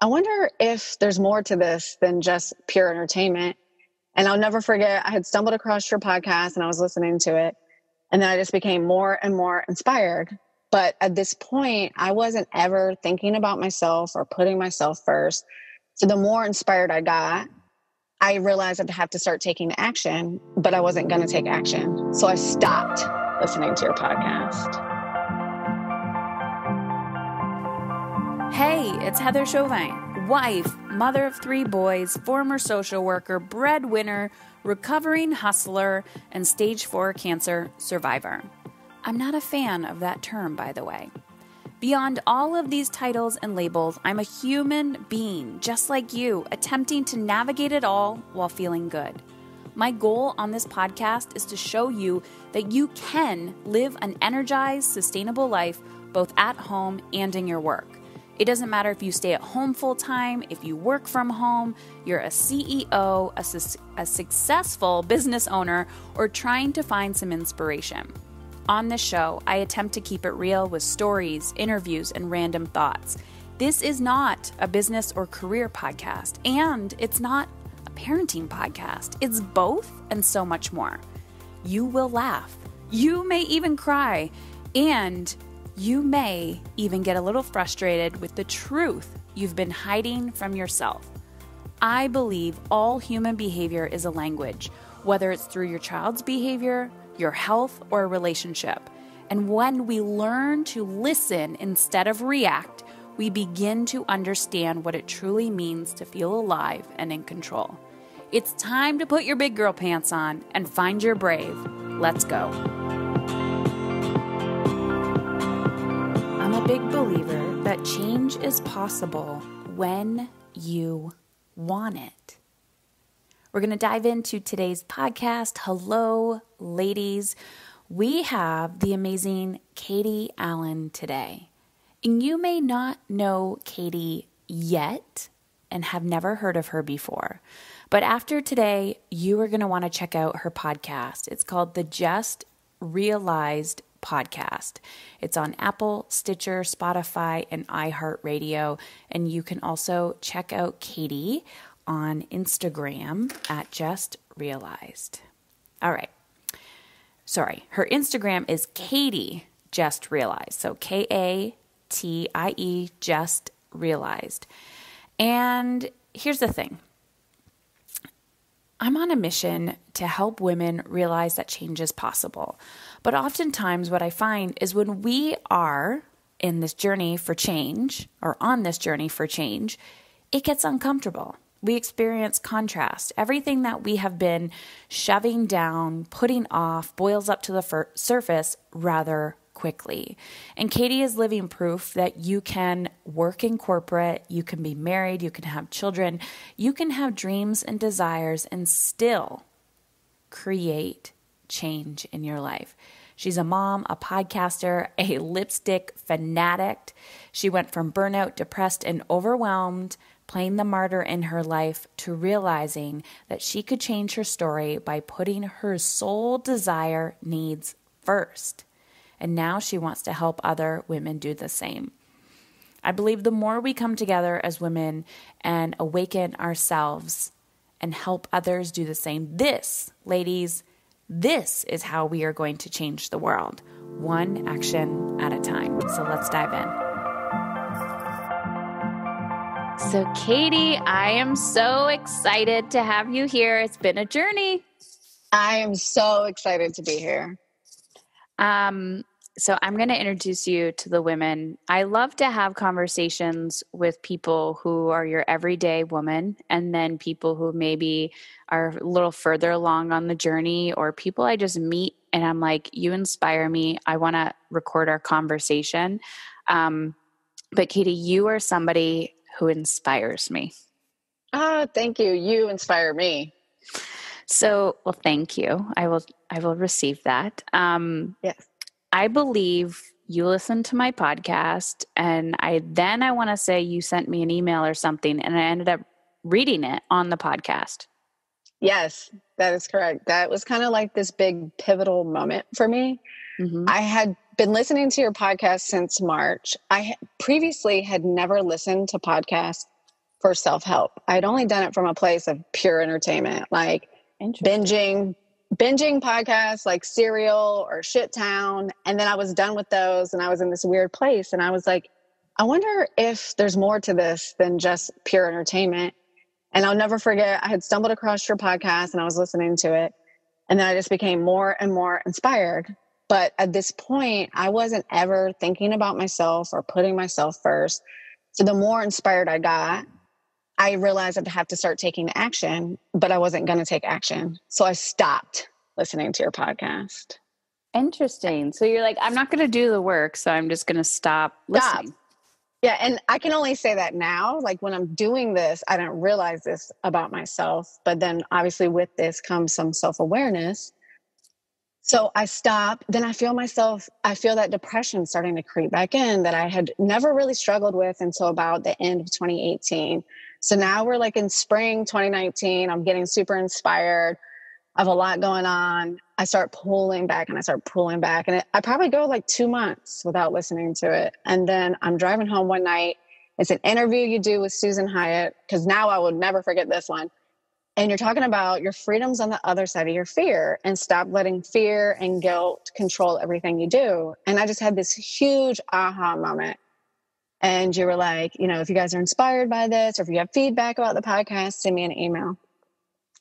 I wonder if there's more to this than just pure entertainment. And I'll never forget, I had stumbled across your podcast and I was listening to it. And then I just became more and more inspired. But at this point, I wasn't ever thinking about myself or putting myself first. So the more inspired I got, I realized I'd have to start taking action, but I wasn't going to take action. So I stopped listening to your podcast. Hey, it's Heather Chauvin, wife, mother of three boys, former social worker, breadwinner, recovering hustler, and stage four cancer survivor. I'm not a fan of that term, by the way. Beyond all of these titles and labels, I'm a human being, just like you, attempting to navigate it all while feeling good. My goal on this podcast is to show you that you can live an energized, sustainable life both at home and in your work. It doesn't matter if you stay at home full time, if you work from home, you're a CEO, a, su- a successful business owner, or trying to find some inspiration. On this show, I attempt to keep it real with stories, interviews, and random thoughts. This is not a business or career podcast, and it's not a parenting podcast. It's both and so much more. You will laugh, you may even cry, and you may even get a little frustrated with the truth you've been hiding from yourself. I believe all human behavior is a language, whether it's through your child's behavior, your health, or a relationship. And when we learn to listen instead of react, we begin to understand what it truly means to feel alive and in control. It's time to put your big girl pants on and find your brave. Let's go. Big believer that change is possible when you want it. We're going to dive into today's podcast. Hello, ladies. We have the amazing Katie Allen today. And you may not know Katie yet and have never heard of her before. But after today, you are going to want to check out her podcast. It's called the Just Realized podcast. It's on Apple, Stitcher, Spotify, and iHeartRadio. And you can also check out Katie on Instagram at Just Realized. All right. Sorry, her Instagram is Katie Just Realized. So K A T I E Just Realized. And here's the thing I'm on a mission to help women realize that change is possible. But oftentimes, what I find is when we are in this journey for change or on this journey for change, it gets uncomfortable we experience contrast. Everything that we have been shoving down, putting off, boils up to the fir- surface rather quickly. And Katie is living proof that you can work in corporate, you can be married, you can have children, you can have dreams and desires and still create change in your life. She's a mom, a podcaster, a lipstick fanatic. She went from burnout, depressed, and overwhelmed playing the martyr in her life to realizing that she could change her story by putting her soul desire needs first. And now she wants to help other women do the same. I believe the more we come together as women and awaken ourselves and help others do the same, this, ladies, this is how we are going to change the world, one action at a time. So let's dive in. So, Katie, I am so excited to have you here. It's been a journey. I am so excited to be here. Um, so, I'm going to introduce you to the women. I love to have conversations with people who are your everyday woman, and then people who maybe are a little further along on the journey, or people I just meet and I'm like, you inspire me. I want to record our conversation. Um, but, Katie, you are somebody who inspires me. Ah, thank you. You inspire me. So, well, thank you. I will. I will receive that. Um, yes. I believe you listened to my podcast, and I then I want to say you sent me an email or something, and I ended up reading it on the podcast. Yes, that is correct. That was kind of like this big pivotal moment for me. Mm-hmm. I had been listening to your podcast since March. I previously had never listened to podcasts for self help. I'd only done it from a place of pure entertainment, like binging binging podcasts like Serial or Shit Town. And then I was done with those and I was in this weird place. And I was like, I wonder if there's more to this than just pure entertainment. And I'll never forget, I had stumbled across your podcast and I was listening to it. And then I just became more and more inspired. But at this point, I wasn't ever thinking about myself or putting myself first. So the more inspired I got, I realized I'd have to start taking action, but I wasn't going to take action. So I stopped listening to your podcast. Interesting. So you're like, I'm not going to do the work, so I'm just going to stop listening. Stop. Yeah, and I can only say that now. Like when I'm doing this, I didn't realize this about myself. But then obviously with this comes some self awareness. So I stop, then I feel myself, I feel that depression starting to creep back in that I had never really struggled with until about the end of 2018. So now we're like in spring 2019. I'm getting super inspired. I have a lot going on. I start pulling back and I start pulling back. And it, I probably go like two months without listening to it. And then I'm driving home one night. It's an interview you do with Susan Hyatt, because now I will never forget this one. And you're talking about your freedoms on the other side of your fear and stop letting fear and guilt control everything you do. And I just had this huge aha moment and you were like, you know, if you guys are inspired by this or if you have feedback about the podcast, send me an email.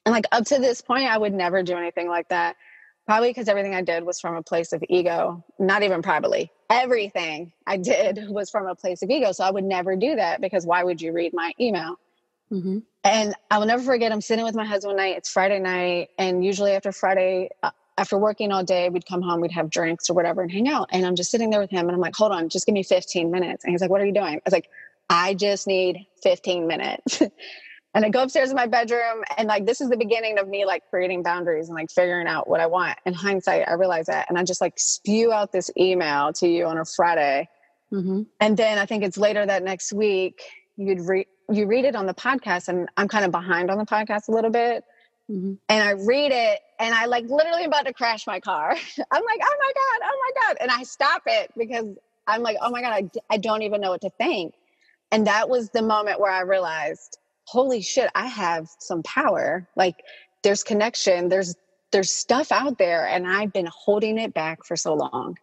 And like up to this point, I would never do anything like that. Probably because everything I did was from a place of ego. Not even probably. Everything I did was from a place of ego. So I would never do that because why would you read my email? Mm-hmm. And I will never forget, I'm sitting with my husband night. It's Friday night. And usually after Friday, uh, after working all day, we'd come home, we'd have drinks or whatever and hang out. And I'm just sitting there with him and I'm like, hold on, just give me 15 minutes. And he's like, what are you doing? I was like, I just need 15 minutes. and I go upstairs in my bedroom and like this is the beginning of me like creating boundaries and like figuring out what I want. In hindsight, I realize that. And I just like spew out this email to you on a Friday. Mm-hmm. And then I think it's later that next week, you'd read you read it on the podcast and I'm kind of behind on the podcast a little bit. Mm-hmm. And I read it and I like literally about to crash my car. I'm like, oh my God, oh my God. And I stop it because I'm like, oh my God, I, I don't even know what to think. And that was the moment where I realized, holy shit, I have some power. Like there's connection, there's there's stuff out there and I've been holding it back for so long.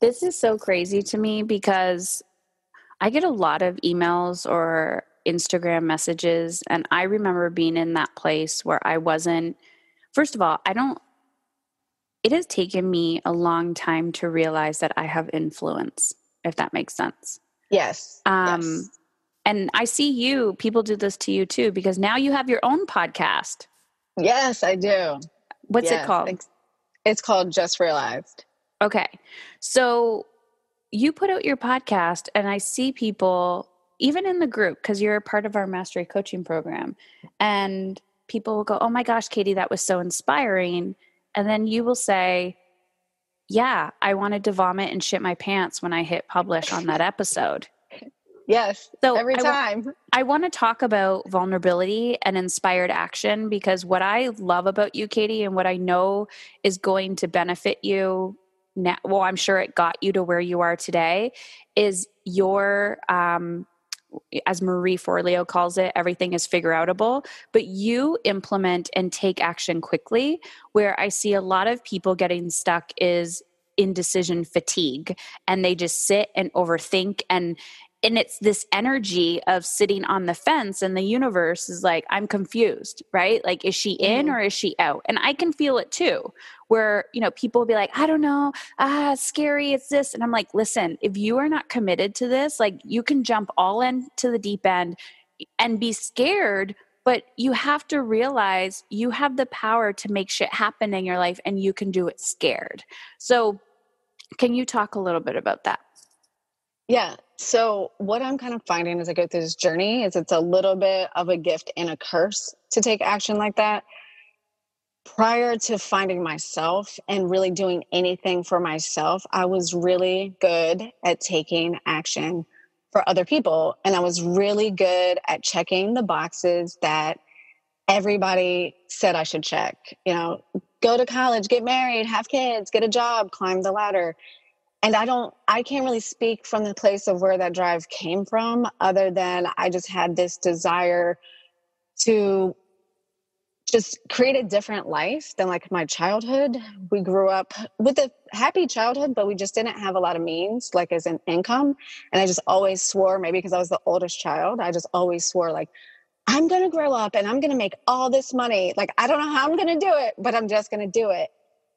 This is so crazy to me because I get a lot of emails or Instagram messages. And I remember being in that place where I wasn't, first of all, I don't, it has taken me a long time to realize that I have influence, if that makes sense. Yes. Um, yes. And I see you, people do this to you too, because now you have your own podcast. Yes, I do. What's yes. it called? It's called Just Realized. Okay. So you put out your podcast, and I see people even in the group, because you're a part of our mastery coaching program, and people will go, Oh my gosh, Katie, that was so inspiring. And then you will say, Yeah, I wanted to vomit and shit my pants when I hit publish on that episode. Yes. So every time. I, w- I want to talk about vulnerability and inspired action because what I love about you, Katie, and what I know is going to benefit you now, well, I'm sure it got you to where you are today, is your um, as Marie Forleo calls it, everything is figure outable, but you implement and take action quickly. Where I see a lot of people getting stuck is indecision fatigue and they just sit and overthink and and it's this energy of sitting on the fence and the universe is like i'm confused right? Like is she in mm-hmm. or is she out? And i can feel it too where you know people will be like i don't know. Ah scary. It's this. And i'm like listen if you are not committed to this like you can jump all into the deep end and be scared but you have to realize you have the power to make shit happen in your life and you can do it scared. So can you talk a little bit about that? Yeah. So, what I'm kind of finding as I go through this journey is it's a little bit of a gift and a curse to take action like that. Prior to finding myself and really doing anything for myself, I was really good at taking action for other people. And I was really good at checking the boxes that everybody said I should check. You know, go to college, get married, have kids, get a job, climb the ladder and I don't, I can't really speak from the place of where that drive came from, other than I just had this desire to just create a different life than like my childhood. We grew up with a happy childhood, but we just didn't have a lot of means, like as an income. And I just always swore, maybe because I was the oldest child, I just always swore, like, I'm going to grow up and I'm going to make all this money. Like, I don't know how I'm going to do it, but I'm just going to do it.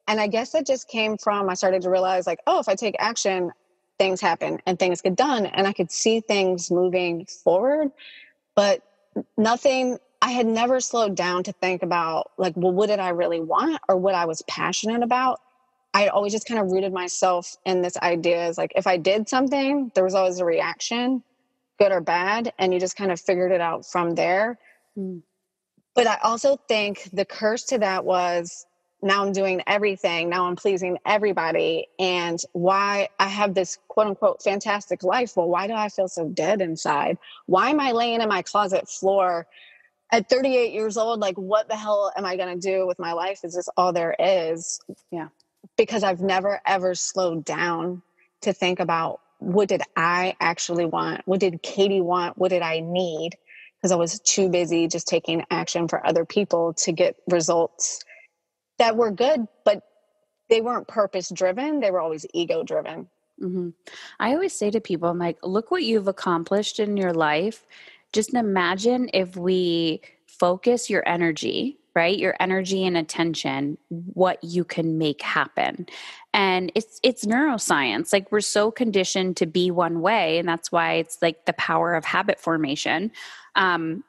And I guess it just came from I started to realize, like, oh, if I take action, things happen and things get done. And I could see things moving forward, but nothing, I had never slowed down to think about, like, well, what did I really want or what I was passionate about? I always just kind of rooted myself in this idea is like, if I did something, there was always a reaction, good or bad. And you just kind of figured it out from there. Mm. But I also think the curse to that was now I'm doing everything. Now I'm pleasing everybody. And why I have this quote unquote fantastic life. Well, why do I feel so dead inside? Why am I laying in my closet floor at 38 years old? Like, what the hell am I going to do with my life? Is this all there is? Yeah. Because I've never ever slowed down to think about what did I actually want? What did Katie want? What did I need? Because I was too busy just taking action for other people to get results that were good, but they weren't purpose driven. They were always ego driven. Mm-hmm. I always say to people, I'm like, look what you've accomplished in your life. Just imagine if we focus your energy, right? Your energy and attention, what you can make happen. And it's it's neuroscience. Like we're so conditioned to be one way, and that's why it's like the power of habit formation. Um,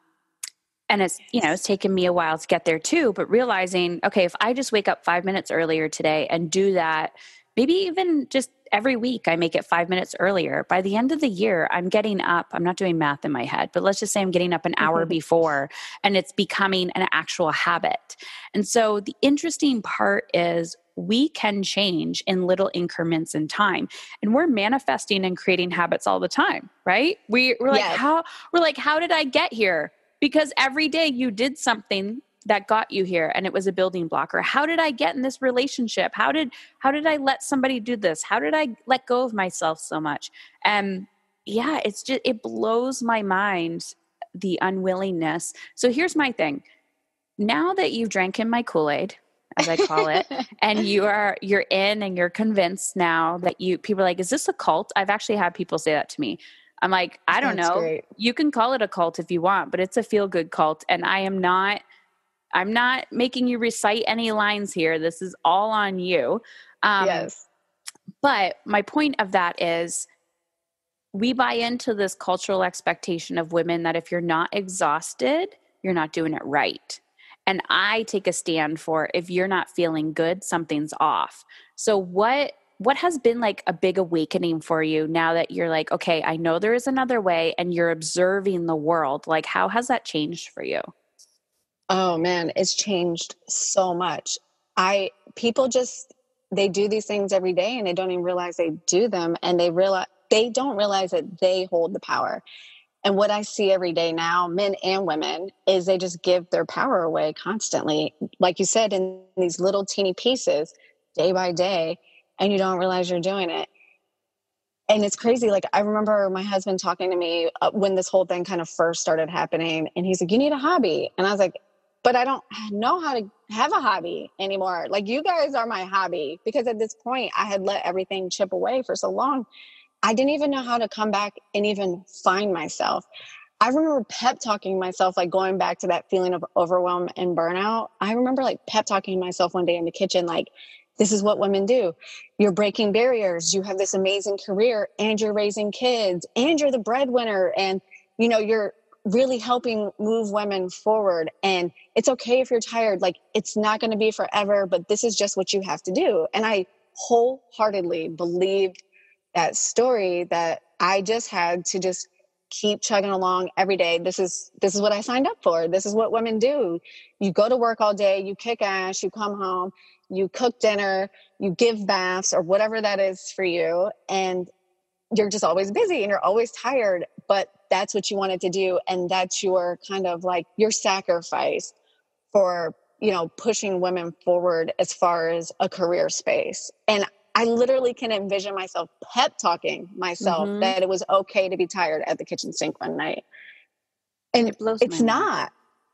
and it's you know it's taken me a while to get there too but realizing okay if i just wake up five minutes earlier today and do that maybe even just every week i make it five minutes earlier by the end of the year i'm getting up i'm not doing math in my head but let's just say i'm getting up an hour mm-hmm. before and it's becoming an actual habit and so the interesting part is we can change in little increments in time and we're manifesting and creating habits all the time right we, we're like yes. how we're like how did i get here because every day you did something that got you here and it was a building block or how did i get in this relationship? How did how did i let somebody do this? How did i let go of myself so much? And yeah it's just it blows my mind the unwillingness. So here's my thing. Now that you've drank in my kool-aid as i call it and you are you're in and you're convinced now that you people are like is this a cult? I've actually had people say that to me I'm like, I don't That's know. Great. You can call it a cult if you want, but it's a feel good cult. And I am not, I'm not making you recite any lines here. This is all on you. Um, yes. But my point of that is we buy into this cultural expectation of women that if you're not exhausted, you're not doing it right. And I take a stand for if you're not feeling good, something's off. So, what what has been like a big awakening for you now that you're like okay i know there is another way and you're observing the world? Like how has that changed for you? Oh man it's changed so much. I people just they do these things every day and they don't even realize they do them and they realize they don't realize that they hold the power. And what i see every day now men and women is they just give their power away constantly. Like you said in these little teeny pieces day by day and you don't realize you're doing it. And it's crazy like i remember my husband talking to me uh, when this whole thing kind of first started happening and he's like you need a hobby. And i was like but i don't know how to have a hobby anymore. Like you guys are my hobby. Because at this point i had let everything chip away for so long i didn't even know how to come back and even find myself. I remember pep talking myself like going back to that feeling of overwhelm and burnout. I remember like pep talking myself one day in the kitchen like this is what women do. You're breaking barriers. You have this amazing career and you're raising kids and you're the breadwinner and you know, you're really helping move women forward and it's okay if you're tired. Like it's not going to be forever, but this is just what you have to do. And I wholeheartedly believed that story that I just had to just keep chugging along every day this is this is what i signed up for this is what women do you go to work all day you kick ass you come home you cook dinner, you give baths or whatever that is for you. And you're just always busy and you're always tired, but that's what you wanted to do. And that's your kind of like your sacrifice for, you know, pushing women forward as far as a career space. And I literally can envision myself pep talking myself mm-hmm. that it was okay to be tired at the kitchen sink one night. And it it's not.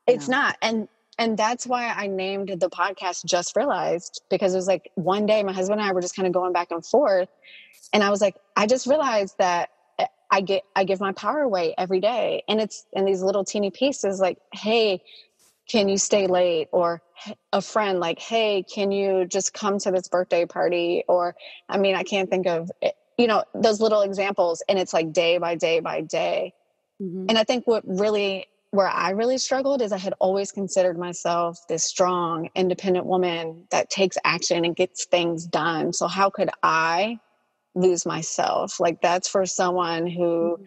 It's yeah. not. And and that's why I named the podcast Just Realized because it was like one day my husband and I were just kind of going back and forth and I was like I just realized that eh, I get I give my power away every day and it's in these little teeny pieces like hey can you stay late? or a friend like hey can you just come to this birthday party? or i mean i can't think of you know those little examples and it's like day by day by day. Mm-hmm. and i think what really where i really struggled is i had always considered myself this strong independent woman that takes action and gets things done. So how could i lose myself? Like that's for someone who mm-hmm.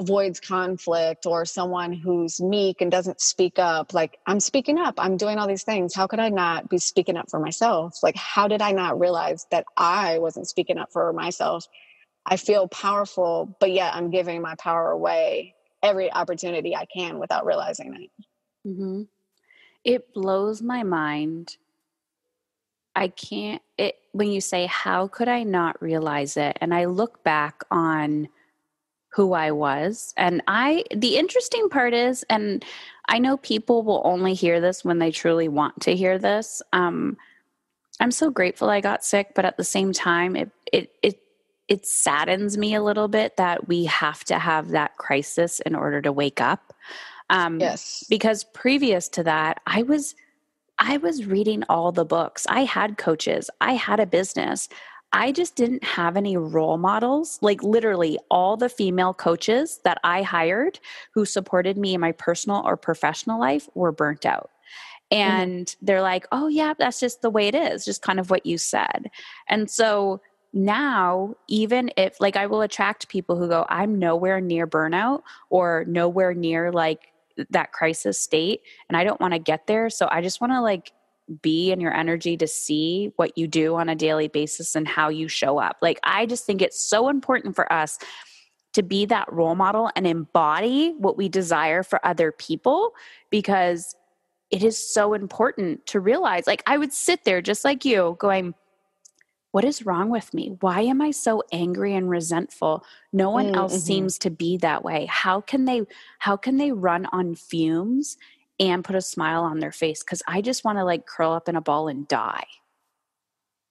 avoids conflict or someone who's meek and doesn't speak up. Like i'm speaking up. I'm doing all these things. How could i not be speaking up for myself? Like how did i not realize that i wasn't speaking up for myself? I feel powerful but yet i'm giving my power away every opportunity i can without realizing it mm-hmm. it blows my mind i can't it when you say how could i not realize it and i look back on who I was. And I, the interesting part is, and I know people will only hear this when they truly want to hear this. Um, I'm so grateful I got sick, but at the same time, it, it, it, it saddens me a little bit that we have to have that crisis in order to wake up. Um, yes. Because previous to that, I was, I was reading all the books. I had coaches. I had a business. I just didn't have any role models. Like literally all the female coaches that I hired who supported me in my personal or professional life were burnt out. Mm-hmm. And mm-hmm. they're like, oh, yeah, that's just the way it is, just kind of what you said. And so now, even if like I will attract people who go, I'm nowhere near burnout or nowhere near like that crisis state, and I don't want to get there. So I just want to like be in your energy to see what you do on a daily basis and how you show up. Like, I just think it's so important for us to be that role model and embody what we desire for other people because it is so important to realize. Like, I would sit there just like you going, what is wrong with me? Why am I so angry and resentful? No one mm-hmm. else seems to be that way. How can they how can they run on fumes and put a smile on their face because I just want to like curl up in a ball and die.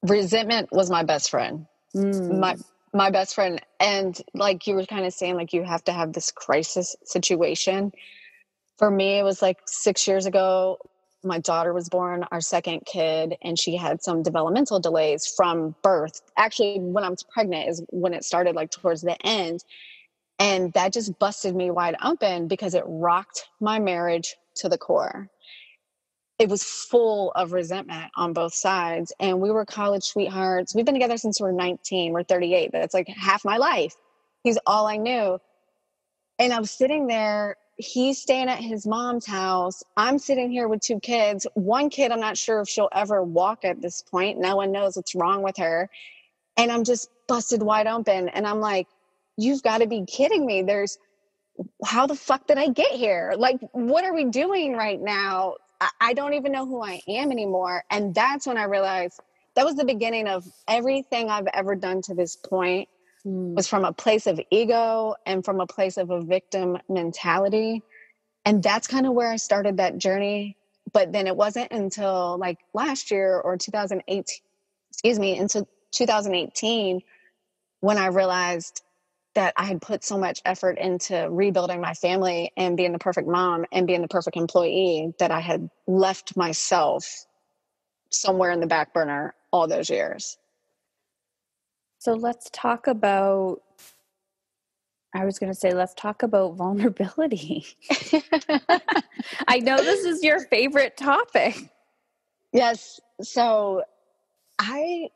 Resentment was my best friend. Mm. My my best friend and like you were kind of saying like you have to have this crisis situation. For me it was like 6 years ago my daughter was born, our second kid, and she had some developmental delays from birth. Actually, when I was pregnant is when it started, like towards the end. And that just busted me wide open because it rocked my marriage to the core. It was full of resentment on both sides. And we were college sweethearts. We've been together since we are 19. We're 38. That's like half my life. He's all I knew. And I'm sitting there. He's staying at his mom's house. I'm sitting here with two kids. One kid, I'm not sure if she'll ever walk at this point. No one knows what's wrong with her. And I'm just busted wide open. And I'm like, you've got to be kidding me. There's how the fuck did I get here? Like, what are we doing right now? I, I don't even know who I am anymore. And that's when I realized that was the beginning of everything I've ever done to this point mm. was from a place of ego and from a place of a victim mentality. And that's kind of where I started that journey. But then it wasn't until like last year or 2018, excuse me, until 2018 when I realized that I had put so much effort into rebuilding my family and being the perfect mom and being the perfect employee that I had left myself somewhere in the back burner all those years. So let's talk about I was going to say, let's talk about vulnerability. I know this is your favorite topic. Yes. So I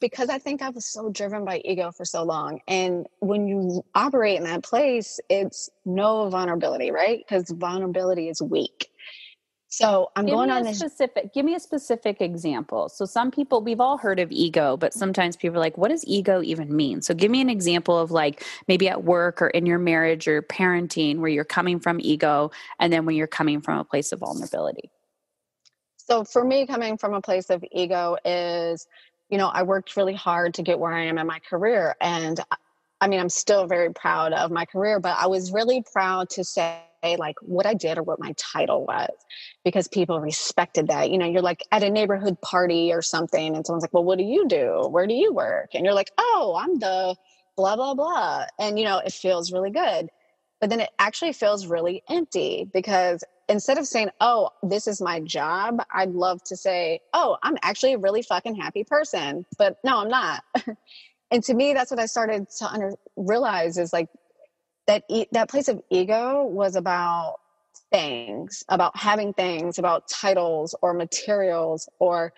because I think I was so driven by ego for so long. And when you operate in that place, it's no vulnerability, right? Because vulnerability is weak. So I'm give going on this specific. Give me a specific example. So some people we've all heard of ego, but sometimes people are like, "What does ego even mean?" So give me an example of like maybe at work or in your marriage or parenting where you're coming from ego, and then when you're coming from a place of vulnerability. So for me, coming from a place of ego is you know, I worked really hard to get where I am in my career. And I mean, I'm still very proud of my career, but I was really proud to say, like what I did or what my title was because people respected that. You know, you're like at a neighborhood party or something, and someone's like, Well, what do you do? Where do you work? And you're like, Oh, I'm the blah, blah, blah. And, you know, it feels really good. But then it actually feels really empty because instead of saying, oh, this is my job, I'd love to say, oh, I'm actually a really fucking happy person. But no, I'm not. and to me, that's what I started to under- realize is like that, e- that place of ego was about things, about having things, about titles or materials or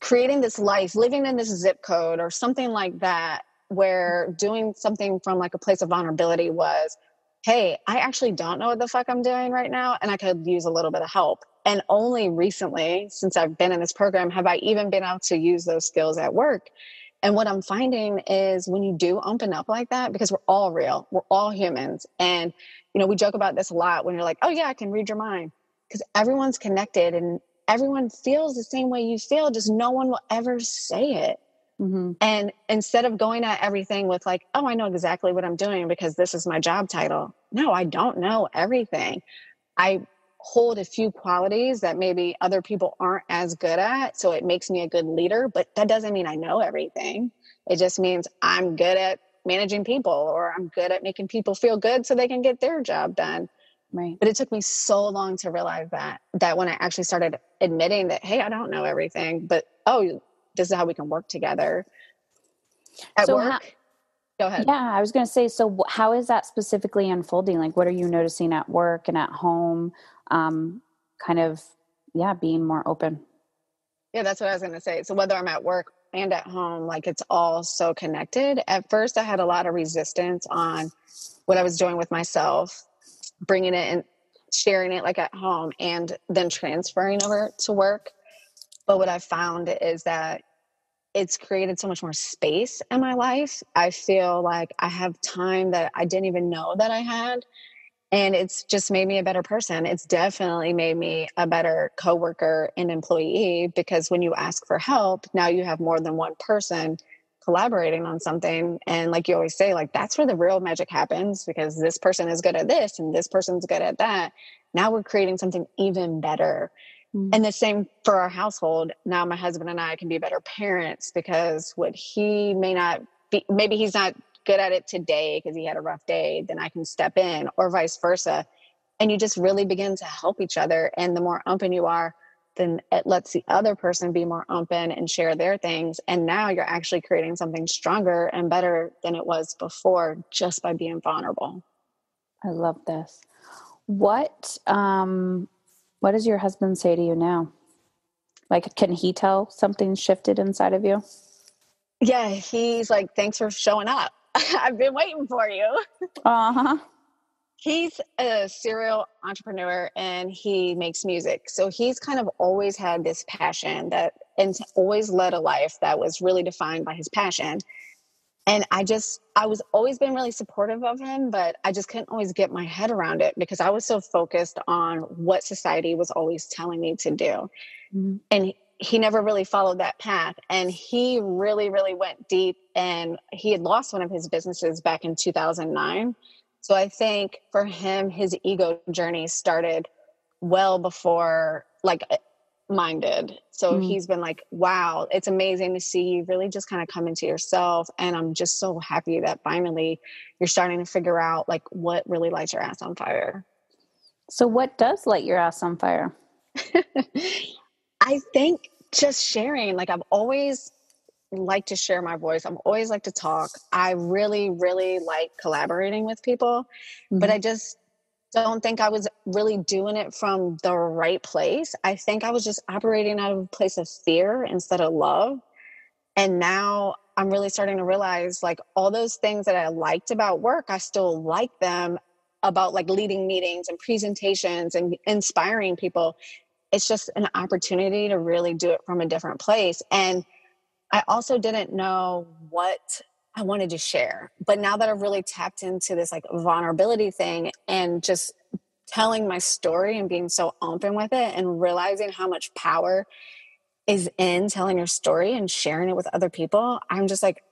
creating this life, living in this zip code or something like that, where doing something from like a place of vulnerability was hey, I actually don't know what the fuck I'm doing right now, and I could use a little bit of help. And only recently, since I've been in this program, have I even been able to use those skills at work. And what I'm finding is when you do open up like that, because we're all real, we're all humans. And, you know, we joke about this a lot when you're like, oh, yeah, I can read your mind. Because everyone's connected and everyone feels the same way you feel, just no one will ever say it. Mm-hmm. And instead of going at everything with, like, oh, I know exactly what I'm doing because this is my job title. No, I don't know everything. I hold a few qualities that maybe other people aren't as good at. So it makes me a good leader, but that doesn't mean I know everything. It just means I'm good at managing people or I'm good at making people feel good so they can get their job done. Right. But it took me so long to realize that that when I actually started admitting that, hey, I don't know everything, but oh, this is how we can work together at so work. How, go ahead. Yeah, I was going to say. So, how is that specifically unfolding? Like, what are you noticing at work and at home? Um, kind of, yeah, being more open. Yeah, that's what I was going to say. So, whether I'm at work and at home, like it's all so connected. At first, I had a lot of resistance on what I was doing with myself, bringing it and sharing it like at home, and then transferring over to work. But what I've found is that it's created so much more space in my life. I feel like I have time that I didn't even know that I had. And it's just made me a better person. It's definitely made me a better coworker and employee because when you ask for help, now you have more than one person collaborating on something. And like you always say, like that's where the real magic happens because this person is good at this and this person's good at that. Now we're creating something even better. Mm-hmm. And the same for our household. Now my husband and I can be better parents because what he may not be, maybe he's not good at it today because he had a rough day, then I can step in or vice versa. And you just really begin to help each other. And the more open you are, then it lets the other person be more open and share their things. And now you're actually creating something stronger and better than it was before just by being vulnerable. I love this. What um what does your husband say to you now? Like, can he tell something shifted inside of you? Yeah, he's like, thanks for showing up. I've been waiting for you. Uh huh. He's a serial entrepreneur and he makes music. So he's kind of always had this passion that and always led a life that was really defined by his passion and i just i was always been really supportive of him but i just couldn't always get my head around it because i was so focused on what society was always telling me to do. Mm-hmm. and he, he never really followed that path. And he really really went deep and he had lost one of his businesses back in 2009 so i think for him his ego journey started well before like minded. So mm. he's been like, wow, it's amazing to see you really just kind of come into yourself. And I'm just so happy that finally you're starting to figure out like what really lights your ass on fire. So, what does light your ass on fire? I think just sharing, like, I've always liked to share my voice. I've always liked to talk. I really, really like collaborating with people, mm-hmm. but I just don't think I was really doing it from the right place. I think I was just operating out of a place of fear instead of love. And now I'm really starting to realize like all those things that I liked about work, I still like them about like leading meetings and presentations and inspiring people. It's just an opportunity to really do it from a different place. And I also didn't know what I wanted to share. But now that I've really tapped into this like vulnerability thing and just telling my story and being so open with it and realizing how much power is in telling your story and sharing it with other people, I'm just like,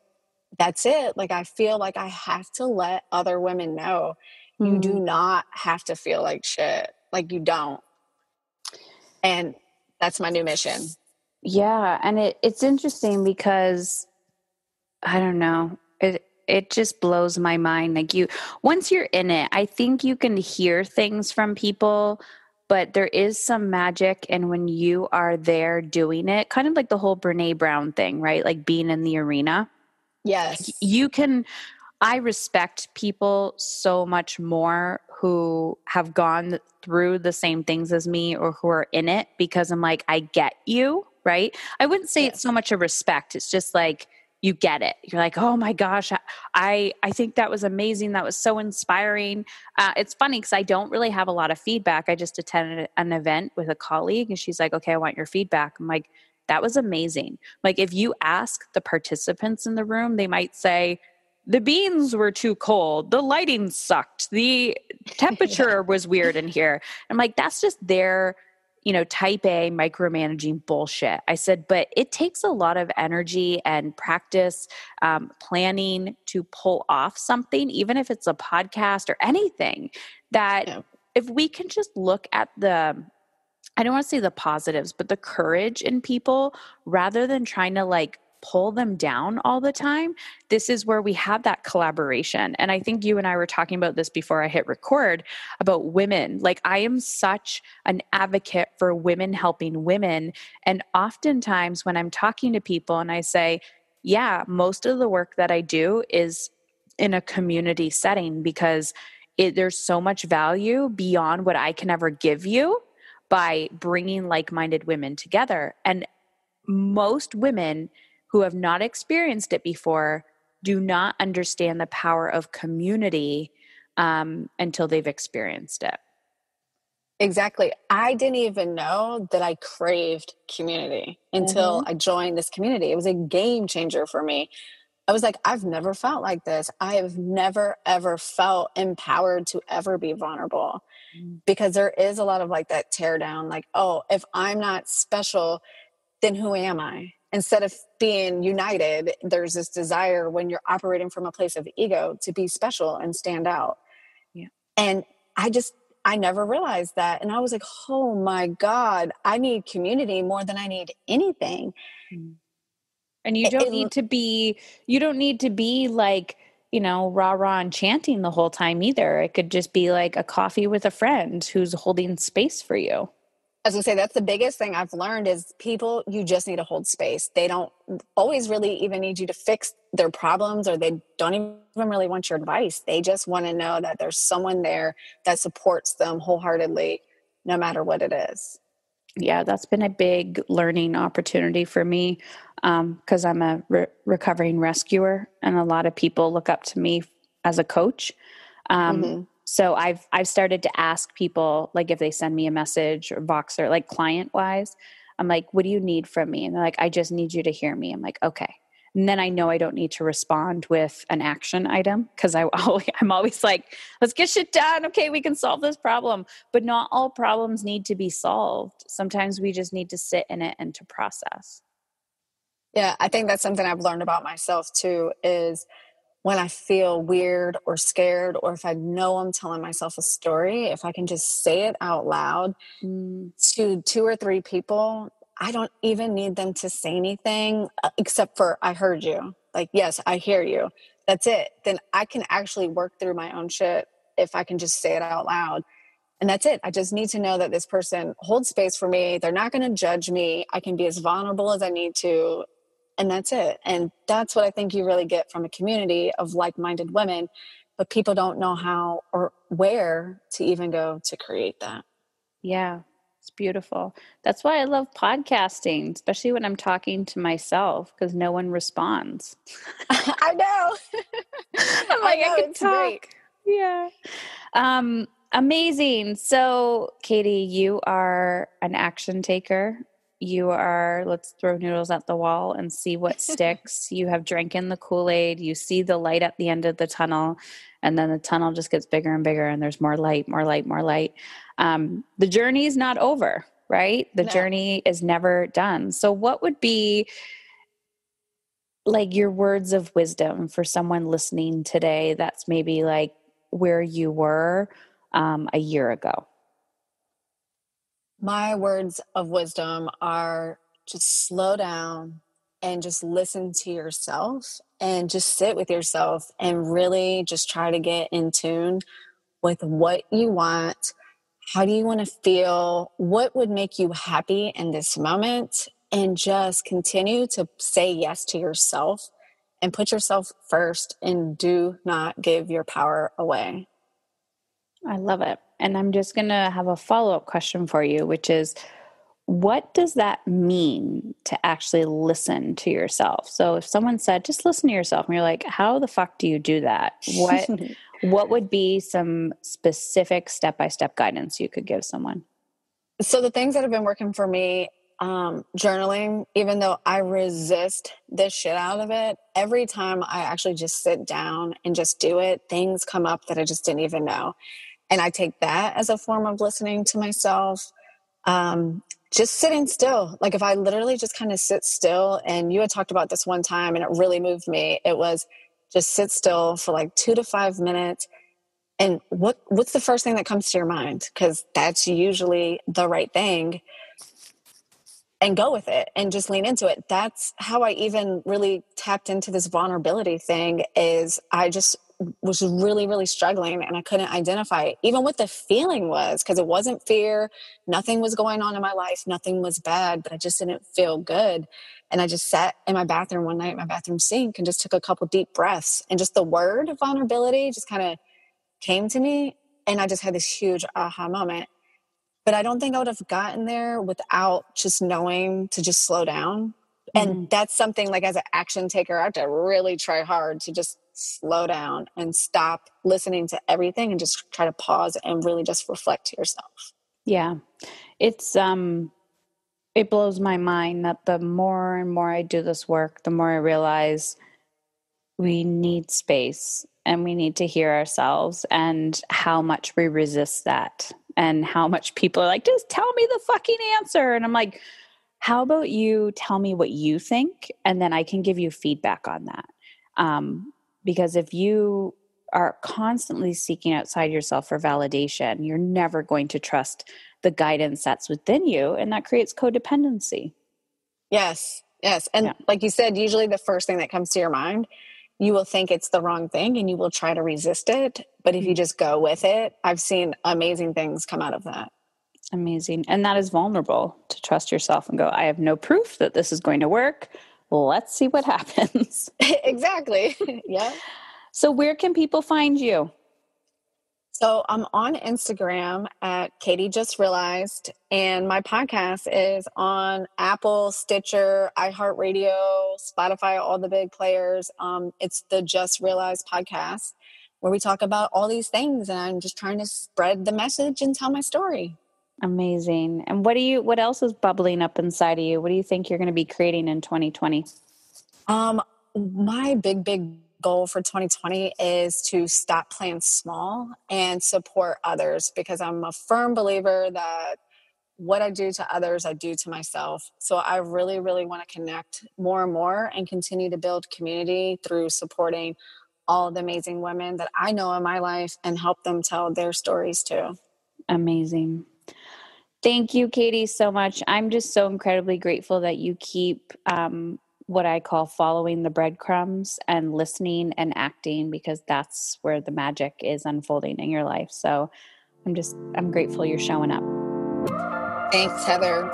that's it. Like, I feel like I have to let other women know mm. you do mm-hmm. not have to feel like shit. Like, you don't. And that's my new mission. Yeah. And it, it's interesting because I don't know. It, it just blows my mind. Like you, once you're in it, I think you can hear things from people but there is some magic and when you are there doing it kind of like the whole brene brown thing right like being in the arena yes you can i respect people so much more who have gone through the same things as me or who are in it because i'm like i get you right i wouldn't say yes. it's so much a respect it's just like you get it. You're like oh my gosh i i think that was amazing. That was so inspiring. Uh, it's funny because i don't really have a lot of feedback. I just attended an event with a colleague and she's like okay i want your feedback. I'm like that was amazing. Like if you ask the participants in the room they might say the beans were too cold. The lighting sucked. The temperature was weird in here. I'm like that's just their you know, type A micromanaging bullshit. I said, but it takes a lot of energy and practice, um, planning to pull off something, even if it's a podcast or anything. That yeah. if we can just look at the, I don't want to say the positives, but the courage in people rather than trying to like pull them down all the time, this is where we have that collaboration. And I think you and I were talking about this before I hit record about women. Like, I am such an advocate for women helping women. And oftentimes, when I'm talking to people and I say, yeah, most of the work that I do is in a community setting because it, there's so much value beyond what I can ever give you by bringing like minded women together. And most women who have not experienced it before do not understand the power of community um, until they've experienced it. Exactly. I didn't even know that I craved community until mm-hmm. I joined this community. It was a game changer for me. I was like, I've never felt like this. I have never, ever felt empowered to ever be vulnerable mm-hmm. because there is a lot of like that tear down, like, oh, if I'm not special, then who am I? Instead of being united, there's this desire when you're operating from a place of ego to be special and stand out. Yeah. And I just, I never realized that. And I was like, oh my God, I need community more than I need anything. Mm. And you don't it, need to be, you don't need to be like, you know, rah rah and chanting the whole time either. It could just be like a coffee with a friend who's holding space for you. I was gonna say that's the biggest thing I've learned is people you just need to hold space. They don't always really even need you to fix their problems or they don't even really want your advice. They just want to know that there's someone there that supports them wholeheartedly no matter what it is. Yeah, that's been a big learning opportunity for me because um, I'm a re- recovering rescuer, and a lot of people look up to me as a coach. Um, mm-hmm so i've i've started to ask people like if they send me a message or voxer like client wise i'm like what do you need from me? And they're like i just need you to hear me. I'm like okay. And then i know i don't need to respond with an action item because i always, i'm always like let's get shit done. Okay we can solve this problem. But not all problems need to be solved. Sometimes we just need to sit in it and to process. Yeah i think that's something i've learned about myself too is when I feel weird or scared, or if I know I'm telling myself a story, if I can just say it out loud mm. to two or three people, I don't even need them to say anything uh, except for, I heard you. Like, yes, I hear you. That's it. Then I can actually work through my own shit if I can just say it out loud. And that's it. I just need to know that this person holds space for me. They're not going to judge me. I can be as vulnerable as I need to and that's it. And that's what i think you really get from a community of like-minded women but people don't know how or where to even go to create that. Yeah it's beautiful. That's why i love podcasting especially when i'm talking to myself because no one responds. I know. I'm like i, know, I can talk great. yeah. Um amazing. So katie you are an action taker you are let's throw noodles at the wall and see what sticks you have drank in the kool-aid you see the light at the end of the tunnel and then the tunnel just gets bigger and bigger and there's more light more light more light um, the journey is not over right? The No. journey is never done. So, what would be like your words of wisdom for someone listening today that's maybe like where you were um, a year ago? My words of wisdom are just slow down and just listen to yourself and just sit with yourself and really just try to get in tune with what you want. How do you want to feel? What would make you happy in this moment? And just continue to say yes to yourself and put yourself first and do not give your power away. I love it. And I'm just going to have a follow up question for you, which is what does that mean to actually listen to yourself? So if someone said, just listen to yourself, and you're like, how the fuck do you do that? What, what would be some specific step by step guidance you could give someone? So the things that have been working for me, um, journaling, even though I resist the shit out of it, every time I actually just sit down and just do it, things come up that I just didn't even know. And I take that as a form of listening to myself. Um, just sitting still. Like if I literally just kind of sit still, and you had talked about this one time and it really moved me, it was just sit still for like two to five minutes and what what's the first thing that comes to your mind because that's usually the right thing and go with it and just lean into it that's how i even really tapped into this vulnerability thing is i just was really really struggling and i couldn't identify it, even what the feeling was because it wasn't fear nothing was going on in my life nothing was bad but i just didn't feel good and i just sat in my bathroom one night in my bathroom sink and just took a couple deep breaths and just the word of vulnerability just kind of came to me and i just had this huge aha moment but i don't think i would have gotten there without just knowing to just slow down and Mhm. that's something like as an action taker i have to really try hard to just slow down and stop listening to everything and just try to pause and really just reflect to yourself Yeah. It's um it blows my mind that the more and more I do this work, the more I realize we need space and we need to hear ourselves and how much we resist that and how much people are like just tell me the fucking answer and I'm like how about you tell me what you think and then I can give you feedback on that. Um because if you are constantly seeking outside yourself for validation, you're never going to trust the guidance that's within you, and that creates codependency. yes yes and Yeah. like you said usually the first thing that comes to your mind you will think it's the wrong thing and you will try to resist it but if you mm. just go with it i've seen amazing things come out of that Amazing. And that is vulnerable to trust yourself and go, I have no proof that this is going to work. Let's see what happens. exactly yeah So, where can people find you? So I'm on Instagram at Katie Just Realized, and my podcast is on Apple, Stitcher, iHeartRadio, Spotify, all the big players. Um, it's the Just Realized podcast, where we talk about all these things, and I'm just trying to spread the message and tell my story. Amazing. And what do you what else is bubbling up inside of you? What do you think you're going to be creating in 2020? Um, my big, big goal for 2020 is to stop playing small and support others because I'm a firm believer that what I do to others, I do to myself. So I really, really want to connect more and more and continue to build community through supporting all the amazing women that I know in my life and help them tell their stories too. Amazing. Thank you, Katie, so much. I'm just so incredibly grateful that you keep um, what I call following the breadcrumbs and listening and acting because that's where the magic is unfolding in your life. So I'm just, I'm grateful you're showing up. Thanks, Heather.